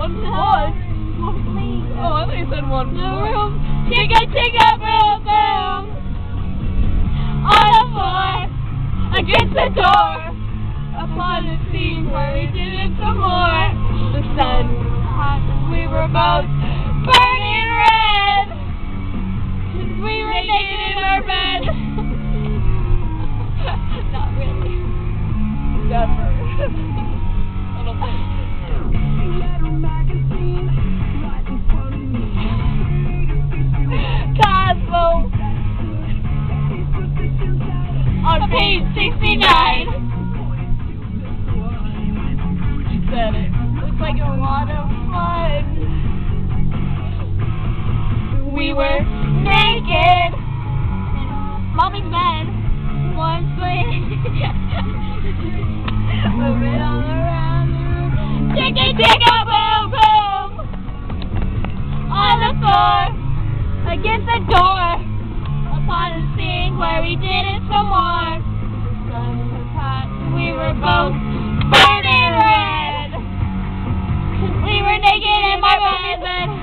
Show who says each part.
Speaker 1: One No. One.
Speaker 2: Oh,
Speaker 1: I thought you said one. The room.
Speaker 2: Chicka chicka boom boom. On the floor. Against the door.
Speaker 1: Upon the scene where we
Speaker 2: did it some more. The sun hot. We were both
Speaker 1: page 69. Said it. Looks like a lot of fun.
Speaker 2: We were naked. Mommy's mad. One swing. Moving all around the room. Chicka, chicka, boom, boom. On the floor. Against the door. Upon where we did it some more. Guns were hot, we were both burning red. We were naked in my bed.